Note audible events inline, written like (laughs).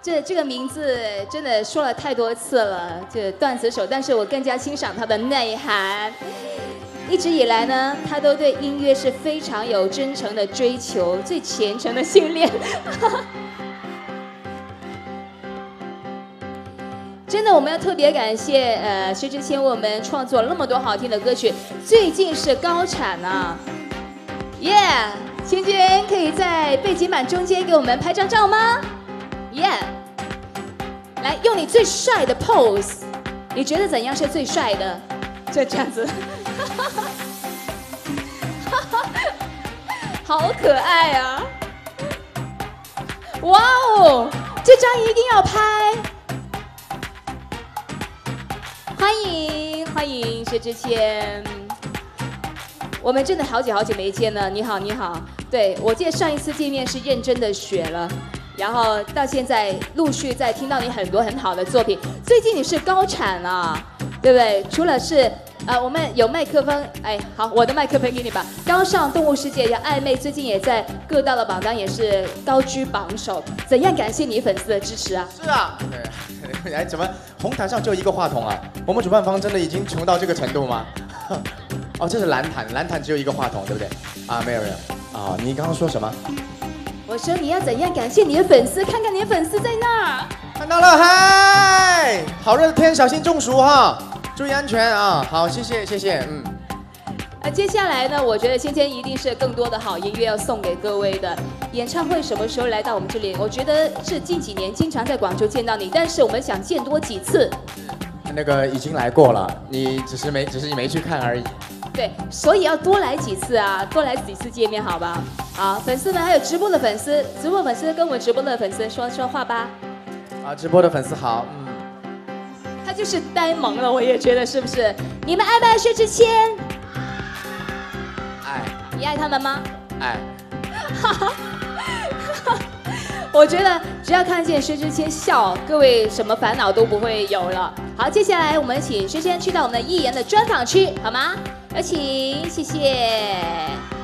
这这个名字真的说了太多次了，这段子手，但是我更加欣赏他的内涵。一直以来呢，他都对音乐是非常有真诚的追求，最虔诚的训练。(laughs) 真的，我们要特别感谢呃薛之谦为我们创作了那么多好听的歌曲。最近是高产啊，耶！芊芊可以在背景板中间给我们拍张照吗？耶！来，用你最帅的 pose，你觉得怎样是最帅的？就这样子，(laughs) 好可爱啊！哇哦，这张一定要拍。欢迎欢迎薛之谦，我们真的好久好久没见了。你好你好，对我记得上一次见面是认真的雪了，然后到现在陆续在听到你很多很好的作品。最近你是高产啊，对不对？除了是呃我们有麦克风，哎好，我的麦克风给你吧。刚上动物世界要暧昧，最近也在各大的榜单也是高居榜首。怎样感谢你粉丝的支持啊？是啊，哎怎么红毯上就一个话筒啊？我们主办方真的已经穷到这个程度吗？(laughs) 哦，这是蓝毯，蓝毯只有一个话筒，对不对？啊，没有没有。啊，你刚刚说什么？我说你要怎样感谢你的粉丝？看看你的粉丝在那儿。看到了，嗨！好热的天，小心中暑哈，注意安全啊！好，谢谢谢谢，嗯。那，接下来呢，我觉得芊芊一定是更多的好音乐要送给各位的。演唱会什么时候来到我们这里？我觉得是近几年经常在广州见到你，但是我们想见多几次。那个已经来过了，你只是没，只是你没去看而已。对，所以要多来几次啊，多来几次见面，好吧？好，粉丝们还有直播的粉丝，直播粉丝跟我们直播的粉丝说说话吧。啊，直播的粉丝好，嗯。他就是呆萌了，我也觉得是不是？你们爱不爱薛之谦？爱。你爱他们吗？爱。哈 (laughs) 哈我觉得只要看见薛之谦笑，各位什么烦恼都不会有了。好，接下来我们请薛之谦去到我们的艺言的专访区，好吗？有请，谢谢。